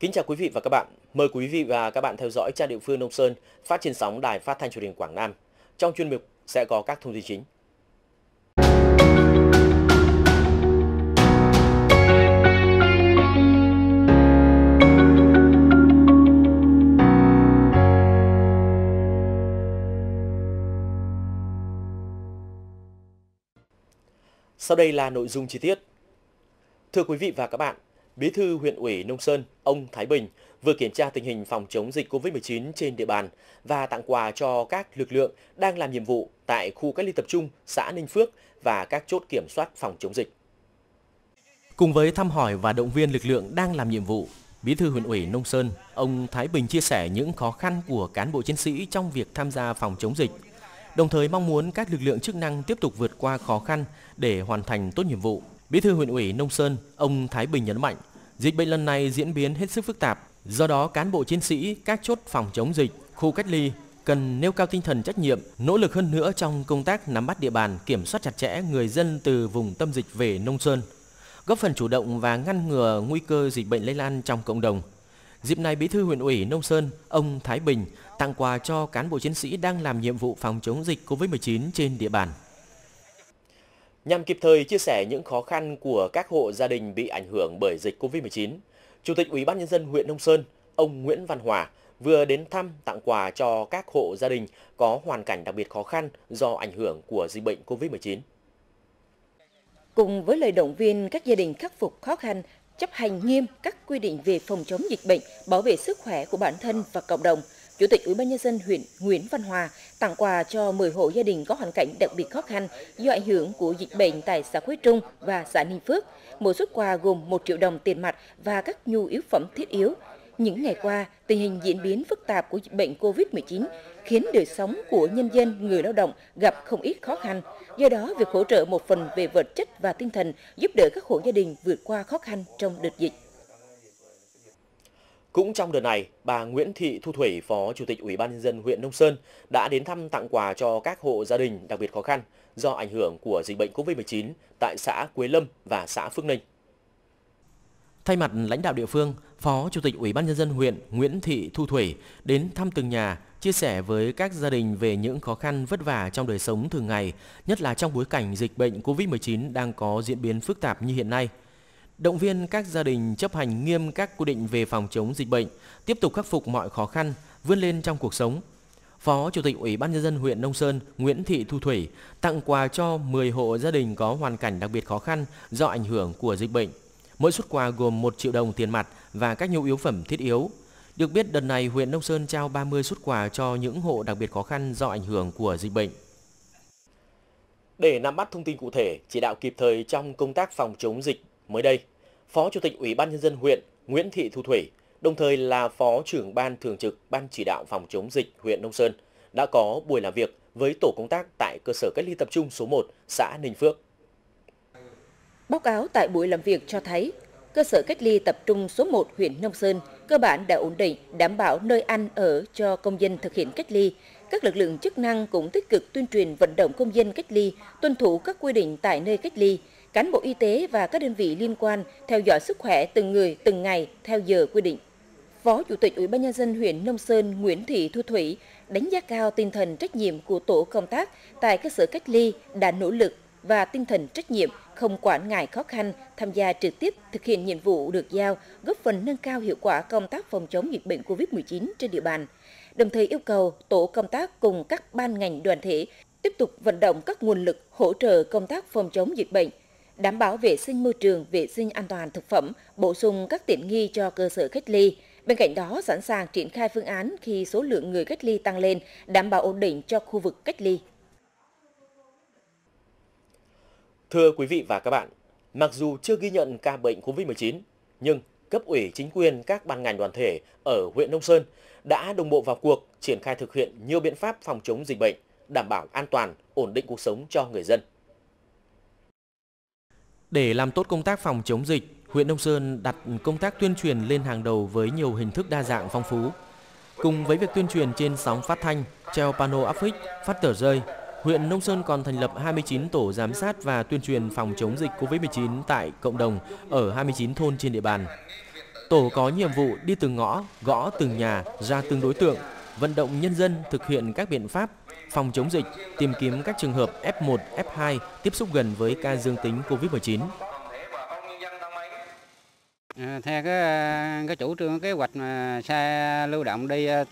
Kính chào quý vị và các bạn. Mời quý vị và các bạn theo dõi trang địa phương Nông Sơn phát trên sóng Đài Phát thanh Truyền hình Quảng Nam. Trong chuyên mục sẽ có các thông tin chính. Sau đây là nội dung chi tiết. Thưa quý vị và các bạn, Bí thư huyện ủy Nông Sơn, ông Thái Bình vừa kiểm tra tình hình phòng chống dịch COVID-19 trên địa bàn và tặng quà cho các lực lượng đang làm nhiệm vụ tại khu cách ly tập trung xã Ninh Phước và các chốt kiểm soát phòng chống dịch. Cùng với thăm hỏi và động viên lực lượng đang làm nhiệm vụ, Bí thư huyện ủy Nông Sơn, ông Thái Bình chia sẻ những khó khăn của cán bộ chiến sĩ trong việc tham gia phòng chống dịch, đồng thời mong muốn các lực lượng chức năng tiếp tục vượt qua khó khăn để hoàn thành tốt nhiệm vụ. Bí thư huyện ủy Nông Sơn, ông Thái Bình nhấn mạnh, dịch bệnh lần này diễn biến hết sức phức tạp, do đó cán bộ chiến sĩ các chốt phòng chống dịch, khu cách ly cần nêu cao tinh thần trách nhiệm, nỗ lực hơn nữa trong công tác nắm bắt địa bàn, kiểm soát chặt chẽ người dân từ vùng tâm dịch về Nông Sơn, góp phần chủ động và ngăn ngừa nguy cơ dịch bệnh lây lan trong cộng đồng. Dịp này, Bí thư huyện ủy Nông Sơn, ông Thái Bình tặng quà cho cán bộ chiến sĩ đang làm nhiệm vụ phòng chống dịch COVID-19 trên địa bàn. Nhằm kịp thời chia sẻ những khó khăn của các hộ gia đình bị ảnh hưởng bởi dịch COVID-19, Chủ tịch Ủy ban nhân dân huyện Nông Sơn, ông Nguyễn Văn Hòa vừa đến thăm tặng quà cho các hộ gia đình có hoàn cảnh đặc biệt khó khăn do ảnh hưởng của dịch bệnh COVID-19. Cùng với lời động viên các gia đình khắc phục khó khăn, chấp hành nghiêm các quy định về phòng chống dịch bệnh, bảo vệ sức khỏe của bản thân và cộng đồng, Chủ tịch Ủy ban nhân dân huyện Nguyễn Văn Hòa tặng quà cho 10 hộ gia đình có hoàn cảnh đặc biệt khó khăn do ảnh hưởng của dịch bệnh tại xã Quế Trung và xã Ninh Phước. Mỗi suất quà gồm 1 triệu đồng tiền mặt và các nhu yếu phẩm thiết yếu. Những ngày qua, tình hình diễn biến phức tạp của dịch bệnh COVID-19 khiến đời sống của nhân dân, người lao động gặp không ít khó khăn. Do đó, việc hỗ trợ một phần về vật chất và tinh thần giúp đỡ các hộ gia đình vượt qua khó khăn trong đợt dịch. Cũng trong đợt này, bà Nguyễn Thị Thu Thủy, Phó Chủ tịch Ủy ban nhân dân huyện Nông Sơn đã đến thăm tặng quà cho các hộ gia đình đặc biệt khó khăn do ảnh hưởng của dịch bệnh COVID-19 tại xã Quế Lâm và xã Phước Ninh. Thay mặt lãnh đạo địa phương, Phó Chủ tịch Ủy ban nhân dân huyện Nguyễn Thị Thu Thủy đến thăm từng nhà, chia sẻ với các gia đình về những khó khăn vất vả trong đời sống thường ngày, nhất là trong bối cảnh dịch bệnh COVID-19 đang có diễn biến phức tạp như hiện nay – động viên các gia đình chấp hành nghiêm các quy định về phòng chống dịch bệnh, tiếp tục khắc phục mọi khó khăn, vươn lên trong cuộc sống. Phó Chủ tịch Ủy ban nhân dân huyện Nông Sơn Nguyễn Thị Thu Thủy tặng quà cho 10 hộ gia đình có hoàn cảnh đặc biệt khó khăn do ảnh hưởng của dịch bệnh. Mỗi suất quà gồm 1 triệu đồng tiền mặt và các nhu yếu phẩm thiết yếu. Được biết đợt này huyện Nông Sơn trao 30 suất quà cho những hộ đặc biệt khó khăn do ảnh hưởng của dịch bệnh. Để nắm bắt thông tin cụ thể, chỉ đạo kịp thời trong công tác phòng chống dịch mới đây, Phó Chủ tịch Ủy ban Nhân dân huyện Nguyễn Thị Thu Thủy, đồng thời là Phó trưởng Ban Thường trực Ban Chỉ đạo Phòng chống dịch huyện Nông Sơn, đã có buổi làm việc với tổ công tác tại cơ sở cách ly tập trung số 1, xã Ninh Phước. Báo cáo tại buổi làm việc cho thấy, cơ sở cách ly tập trung số 1 huyện Nông Sơn cơ bản đã ổn định, đảm bảo nơi ăn ở cho công dân thực hiện cách ly. Các lực lượng chức năng cũng tích cực tuyên truyền vận động công dân cách ly, tuân thủ các quy định tại nơi cách ly, cán bộ y tế và các đơn vị liên quan theo dõi sức khỏe từng người từng ngày theo giờ quy định. Phó Chủ tịch Ủy ban nhân dân huyện Nông Sơn Nguyễn Thị Thu Thủy đánh giá cao tinh thần trách nhiệm của tổ công tác tại cơ sở cách ly đã nỗ lực và tinh thần trách nhiệm không quản ngại khó khăn tham gia trực tiếp thực hiện nhiệm vụ được giao, góp phần nâng cao hiệu quả công tác phòng chống dịch bệnh COVID-19 trên địa bàn. Đồng thời yêu cầu tổ công tác cùng các ban ngành đoàn thể tiếp tục vận động các nguồn lực hỗ trợ công tác phòng chống dịch bệnh, đảm bảo vệ sinh môi trường, vệ sinh an toàn thực phẩm, bổ sung các tiện nghi cho cơ sở cách ly. Bên cạnh đó, sẵn sàng triển khai phương án khi số lượng người cách ly tăng lên, đảm bảo ổn định cho khu vực cách ly. Thưa quý vị và các bạn, mặc dù chưa ghi nhận ca bệnh COVID-19, nhưng cấp ủy chính quyền các ban ngành đoàn thể ở huyện Nông Sơn đã đồng bộ vào cuộc triển khai thực hiện nhiều biện pháp phòng chống dịch bệnh, đảm bảo an toàn, ổn định cuộc sống cho người dân. Để làm tốt công tác phòng chống dịch, huyện Nông Sơn đặt công tác tuyên truyền lên hàng đầu với nhiều hình thức đa dạng phong phú. Cùng với việc tuyên truyền trên sóng phát thanh, treo pano áp phích, phát tờ rơi, huyện Nông Sơn còn thành lập 29 tổ giám sát và tuyên truyền phòng chống dịch COVID-19 tại cộng đồng ở 29 thôn trên địa bàn. Tổ có nhiệm vụ đi từng ngõ, gõ từng nhà, ra từng đối tượng, vận động nhân dân thực hiện các biện pháp phòng chống dịch, tìm kiếm các trường hợp F1, F2 tiếp xúc gần với ca dương tính COVID-19. À, theo cái cái chủ trương kế hoạch mà xe lưu động đi à,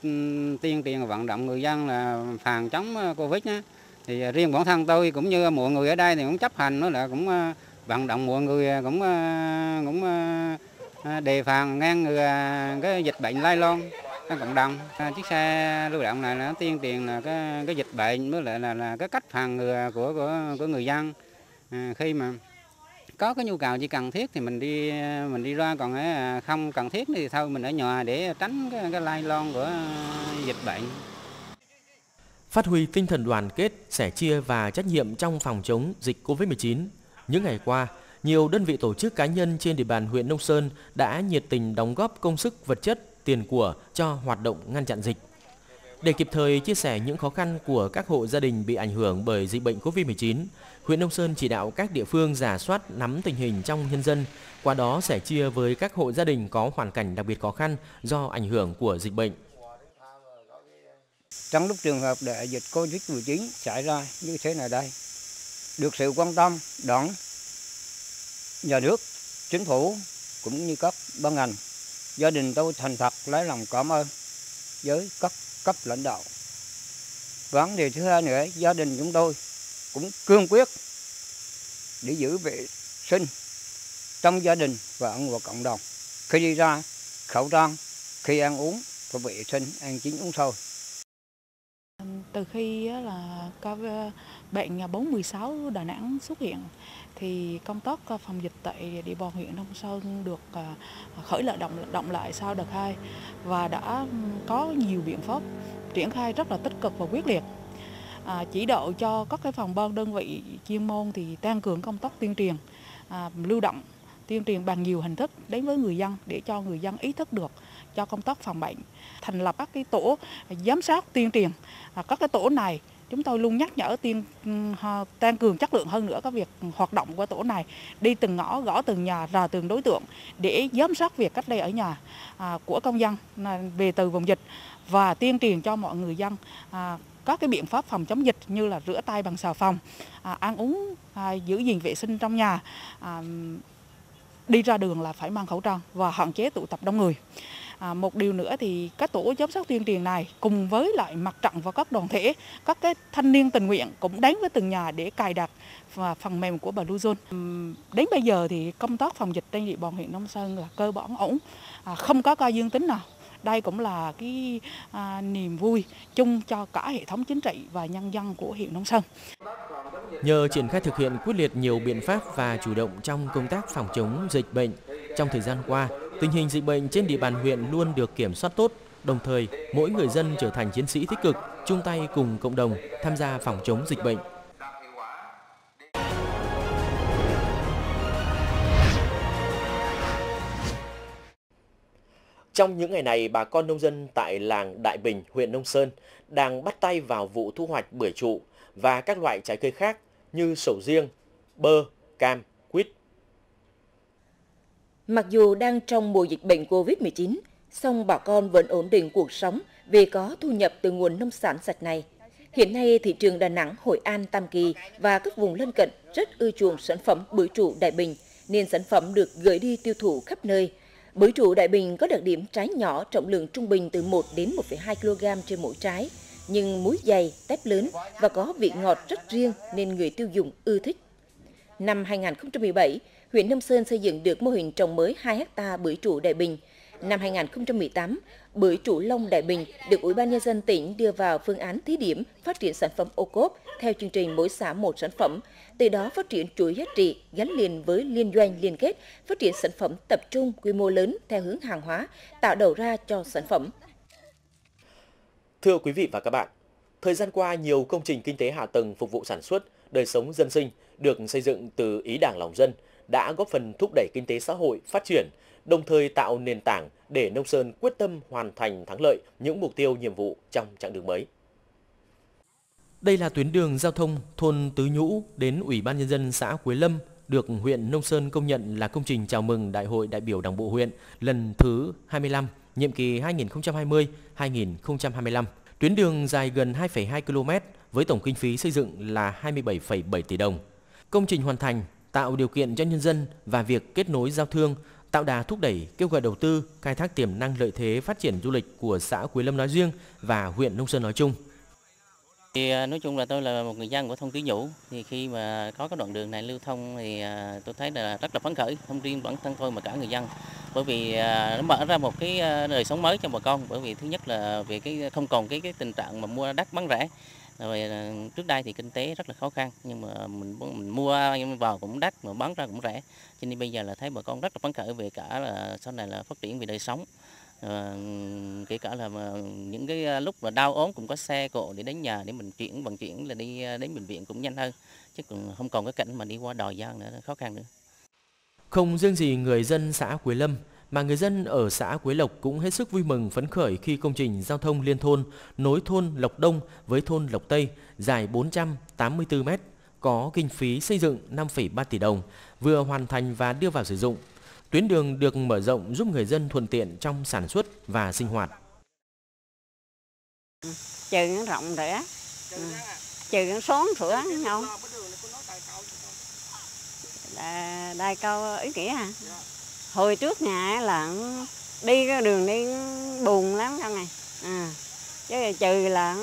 tiên truyền vận động người dân là phòng chống à, Covid nhé. Thì à, riêng bản thân tôi cũng như mọi người ở đây thì cũng chấp hành nó là cũng à, vận động mọi người cũng cũng đề phòng ngăn ngừa cái dịch bệnh lây lan cộng đồng. À, chiếc xe lưu động này nó tiên tiền là cái cái dịch bệnh với lại là là cái cách phòng ngừa của của của người dân à, khi mà có cái nhu cầu chỉ cần thiết thì mình đi mình đi ra còn à, không cần thiết thì thôi mình ở nhà để tránh cái, cái lây lan của dịch bệnh. Phát huy tinh thần đoàn kết, sẻ chia và trách nhiệm trong phòng chống dịch COVID-19. Những ngày qua, nhiều đơn vị tổ chức cá nhân trên địa bàn huyện Nông Sơn đã nhiệt tình đóng góp công sức vật chất, tiền của cho hoạt động ngăn chặn dịch. Để kịp thời chia sẻ những khó khăn của các hộ gia đình bị ảnh hưởng bởi dịch bệnh COVID-19, huyện Nông Sơn chỉ đạo các địa phương giả soát nắm tình hình trong nhân dân, qua đó sẻ chia với các hộ gia đình có hoàn cảnh đặc biệt khó khăn do ảnh hưởng của dịch bệnh. Trong lúc trường hợp đại dịch COVID-19 xảy ra như thế này đây, được sự quan tâm đón nhà nước, chính phủ cũng như các ban ngành, gia đình tôi thành thật lấy lòng cảm ơn với các cấp lãnh đạo. Vâng, Vấn đề thứ hai nữa, gia đình chúng tôi cũng cương quyết để giữ vệ sinh trong gia đình và ở ngoài cộng đồng. Khi đi ra, khẩu trang, khi ăn uống, phải vệ sinh, ăn chín uống sôi. Từ khi là có bệnh 416 Đà Nẵng xuất hiện thì công tác ờ, phòng dịch tại địa bàn huyện Đông Sơn được ờ, khởi lại động động lại sau đợt 2 và đã có nhiều biện pháp triển khai rất là tích cực và quyết liệt. À, chỉ đạo cho các cái phòng ban đơn vị chuyên môn thì tăng cường công tác tuyên truyền à, lưu động tuyên truyền bằng nhiều hình thức đến với người dân để cho người dân ý thức được cho công tác phòng bệnh thành lập các cái tổ giám sát tuyên truyền à, các cái tổ này chúng tôi luôn nhắc nhở tiên ừ, tăng cường chất lượng hơn nữa các việc hoạt động của tổ này đi từng ngõ gõ từng nhà rà từng đối tượng để giám sát việc cách ly ở nhà à, của công dân à, về từ vùng dịch và tuyên truyền cho mọi người dân à, các cái biện pháp phòng chống dịch như là rửa tay bằng xà phòng, à, ăn uống, à, giữ gìn vệ sinh trong nhà, à, đi ra đường là phải mang khẩu trang và hạn chế tụ tập đông người. À, một điều nữa thì các tổ giám sát tuyên truyền này cùng với lại mặt trận và các đoàn thể, các cái thanh niên tình nguyện cũng đến với từng nhà để cài đặt và phần mềm của Bluezone. Đến bây giờ thì công tác phòng dịch trên địa bàn huyện Nông Sơn là cơ bản ổn, à, không có ca dương tính nào. Đây cũng là cái à, niềm vui chung cho cả hệ thống chính trị và nhân dân của huyện Nông Sơn. Nhờ triển khai thực hiện quyết liệt nhiều biện pháp và chủ động trong công tác phòng chống dịch bệnh, trong thời gian qua, tình hình dịch bệnh trên địa bàn huyện luôn được kiểm soát tốt, đồng thời mỗi người dân trở thành chiến sĩ tích cực, chung tay cùng cộng đồng tham gia phòng chống dịch bệnh. Trong những ngày này, bà con nông dân tại làng Đại Bình, huyện Nông Sơn đang bắt tay vào vụ thu hoạch bưởi trụ và các loại trái cây khác như sầu riêng, bơ, cam. Mặc dù đang trong mùa dịch bệnh COVID-19, song bà con vẫn ổn định cuộc sống vì có thu nhập từ nguồn nông sản sạch này. Hiện nay, thị trường Đà Nẵng, Hội An, Tam Kỳ và các vùng lân cận rất ưa chuộng sản phẩm bưởi trụ Đại Bình, nên sản phẩm được gửi đi tiêu thụ khắp nơi. Bưởi trụ Đại Bình có đặc điểm trái nhỏ, trọng lượng trung bình từ 1 đến 1,2 kg trên mỗi trái, nhưng múi dày, tép lớn và có vị ngọt rất riêng nên người tiêu dùng ưa thích. Năm 2017, huyện Nông Sơn xây dựng được mô hình trồng mới 2 hecta bưởi trụ Đại Bình. Năm 2018, bưởi trụ Long Đại Bình được Ủy ban nhân dân tỉnh đưa vào phương án thí điểm phát triển sản phẩm ô cốp theo chương trình mỗi xã một sản phẩm, từ đó phát triển chuỗi giá trị gắn liền với liên doanh liên kết, phát triển sản phẩm tập trung quy mô lớn theo hướng hàng hóa, tạo đầu ra cho sản phẩm. Thưa quý vị và các bạn, thời gian qua nhiều công trình kinh tế hạ tầng phục vụ sản xuất, đời sống dân sinh được xây dựng từ ý đảng lòng dân đã góp phần thúc đẩy kinh tế xã hội phát triển, đồng thời tạo nền tảng để Nông Sơn quyết tâm hoàn thành thắng lợi những mục tiêu nhiệm vụ trong chặng đường mới. Đây là tuyến đường giao thông thôn Tứ Nhũ đến Ủy ban Nhân dân xã Quế Lâm, được huyện Nông Sơn công nhận là công trình chào mừng Đại hội đại biểu Đảng bộ huyện lần thứ 25, nhiệm kỳ 2020-2025. Tuyến đường dài gần 2,2 km với tổng kinh phí xây dựng là 27,7 tỷ đồng. Công trình hoàn thành tạo điều kiện cho nhân dân và việc kết nối giao thương, tạo đà thúc đẩy kêu gọi đầu tư, khai thác tiềm năng lợi thế phát triển du lịch của xã Quế Lâm nói riêng và huyện Nông Sơn nói chung. Thì à, nói chung là tôi là một người dân của thôn Tứ Nhũ thì khi mà có cái đoạn đường này lưu thông thì à, tôi thấy là rất là phấn khởi, không riêng bản thân tôi mà cả người dân. Bởi vì à, nó mở ra một cái đời sống mới cho bà con, bởi vì thứ nhất là về cái không còn cái cái tình trạng mà mua đất bán rẻ. Rồi trước đây thì kinh tế rất là khó khăn nhưng mà mình mình mua vào cũng đắt mà bán ra cũng rẻ. Cho nên bây giờ là thấy bà con rất là phấn khởi về cả là sau này là phát triển về đời sống. À, kể cả là những cái à, lúc mà đau ốm cũng có xe cộ để đến nhà để mình chuyển vận chuyển là đi à, đến bệnh viện cũng nhanh hơn chứ cũng không còn cái cảnh mà đi qua đò giang nữa khó khăn nữa. Không riêng gì người dân xã Quế Lâm mà người dân ở xã Quế Lộc cũng hết sức vui mừng phấn khởi khi công trình giao thông liên thôn nối thôn Lộc Đông với thôn Lộc Tây dài 484 m có kinh phí xây dựng 5,3 tỷ đồng vừa hoàn thành và đưa vào sử dụng Tuyến đường được mở rộng giúp người dân thuận tiện trong sản xuất và sinh hoạt. Trừ nó rộng rẽ, ừ. trừ nó xón sửa nhau. Là đai câu ý nghĩa hả? Hồi trước nhà là đi cái đường đi buồn lắm đâu này. À, chứ trừ là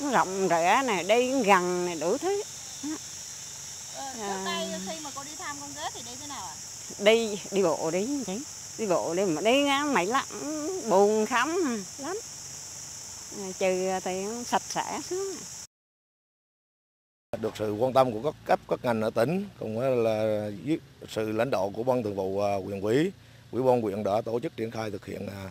nó rộng rẽ này, đi gần này đủ thứ. Ờ, trước đây khi mà cô đi thăm con ghế thì đi thế nào ạ? À? đi đi bộ đi chứ đi bộ đi mà đi mày lắm buồn khắm lắm trừ tiền sạch sẽ xuống được sự quan tâm của các cấp, các ngành ở tỉnh, cùng là sự lãnh đạo của ban thường vụ à, huyện ủy ủy ban huyện đã tổ chức triển khai thực hiện à,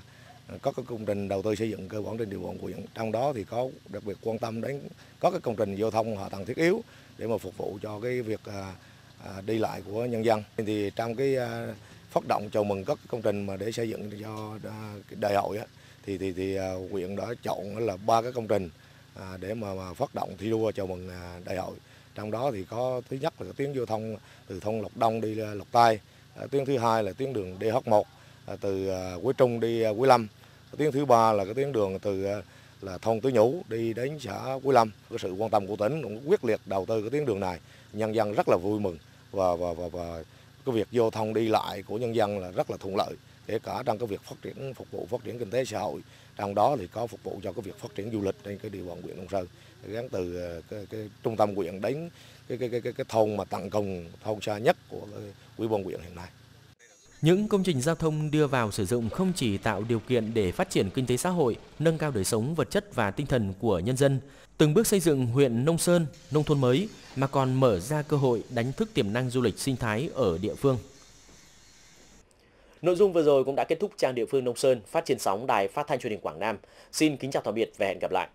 các các công trình đầu tư xây dựng cơ bản trên địa bàn huyện trong đó thì có đặc biệt quan tâm đến các cái công trình giao thông hạ tầng thiết yếu để mà phục vụ cho cái việc à, đi lại của nhân dân. Thì trong cái phát động chào mừng các công trình mà để xây dựng cho đại hội thì thì thì huyện đã chọn là ba cái công trình À, để mà, mà phát động thi đua chào mừng à, đại hội. Trong đó thì có thứ nhất là tuyến giao thông từ thôn Lộc Đông đi à, Lộc Tây, tuyến thứ hai là tuyến đường DH1 từ Quế Trung đi Quế Lâm, tuyến thứ ba là cái tuyến đường từ là thôn Tứ Nhũ đi đến xã Quế Lâm. Cái sự quan tâm của tỉnh cũng quyết liệt đầu tư cái tuyến đường này, nhân dân rất là vui mừng và và và, và cái việc giao thông đi lại của nhân dân là rất là thuận lợi kể cả trong cái việc phát triển phục vụ phát triển kinh tế xã hội trong đó thì có phục vụ cho cái việc phát triển du lịch trên cái địa bàn huyện Nông Sơn gắn từ ờ, cái, cái trung tâm huyện đến cái cái cái cái, cái thôn mà tận cùng thôn xa nhất của quý ban huyện hiện nay. Những công trình giao thông đưa vào sử dụng không chỉ tạo điều kiện để phát triển kinh tế xã hội, nâng cao đời sống vật chất và tinh thần của nhân dân, từng bước xây dựng huyện Nông Sơn, nông thôn mới mà còn mở ra cơ hội đánh thức tiềm năng du lịch sinh thái ở địa phương. Nội dung vừa rồi cũng đã kết thúc trang địa phương Nông Sơn, phát trên sóng đài phát thanh truyền hình Quảng Nam. Xin kính chào tạm biệt và hẹn gặp lại.